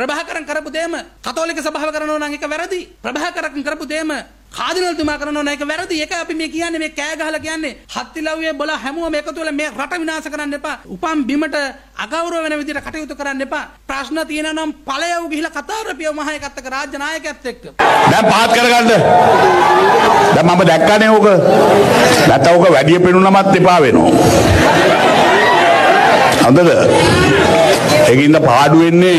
ප්‍රභාකරන් කරපු දේම කතෝලික සභාව කරනවා නම් ඒක වැරදි. ප්‍රභාකරන් කරපු දේම කාදිනල්තුමා කරනවා නම් ඒක වැරදි. ඒක අපි මේ කියන්නේ මේ කෑ ගහලා කියන්නේ හත්තිලව්වේ බොල හැමෝම එකතු වෙලා මේ රට විනාශ කරන්න එපා. උපම් බිමට අගෞරව වෙන විදිහට කටයුතු කරන්න එපා. ප්‍රශ්න තියෙනවා නම් ඵලයව ගිහිලා කතා කරපියව මහ එකත් එක්ක රාජ්‍ය නායකයත් එක්ක. දැන් පහත් කරගන්න. දැන් මම දැක්කනේ ඕක. නැත්නම් ඕක වැඩි පෙනුනමත් එපා වෙනවා. හොඳද? ඒකින්ද පාඩු වෙන්නේ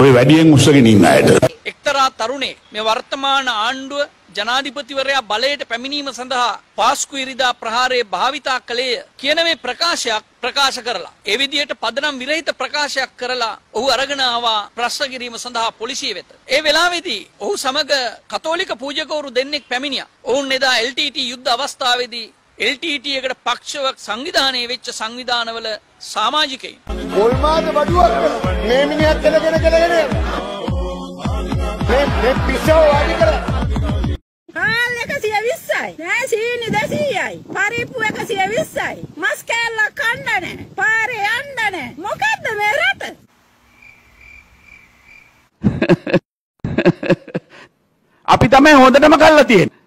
ඔය වැඩියෙන් උස්සගෙන ඉන්න අයට. එක්තරා තරුණේ මේ වර්තමාන ආණ්ඩුව ජනාධිපතිවරයා බලයට පැමිණීම සඳහා පාස්කු ඉරිදා ප්‍රහාරයේ භාවිතා කළේය කියන මේ ප්‍රකාශයක් ප්‍රකාශ කරලා ඒ විදිහට පදනම් විරහිත ප්‍රකාශයක් කරලා ඔහු අරගෙන ආවා ප්‍රශ්න කිරීම සඳහා පොලිසිය වෙත. ඒ වෙලාවේදී ඔහු සමග කතෝලික පූජකවරු දෙන්නෙක් පැමිණියා. ඔවුන් එදා LTT යුද්ධ අවස්ථාවේදී LTT එකට පක්ෂව සංවිධානය වෙච්ච සංවිධානවල සමාජිකයින්. පොල්මාද බඩුවක් මේ මිනිහත් කෙලගෙන කෙලගෙන මේ මේ පිස්සෝ වාඩි කරලා හාල් එකසිය විස්සයි නෑ සීනි දෙසීයයි. පරිප්පු එකසිය විස්සයි මස් කෑල්ල කන්න නෑ පාරේ යන්න නෑ මොකද්ද මේ රට? අපි තමයි හොඳටම කල්ලා තියෙන්නේ.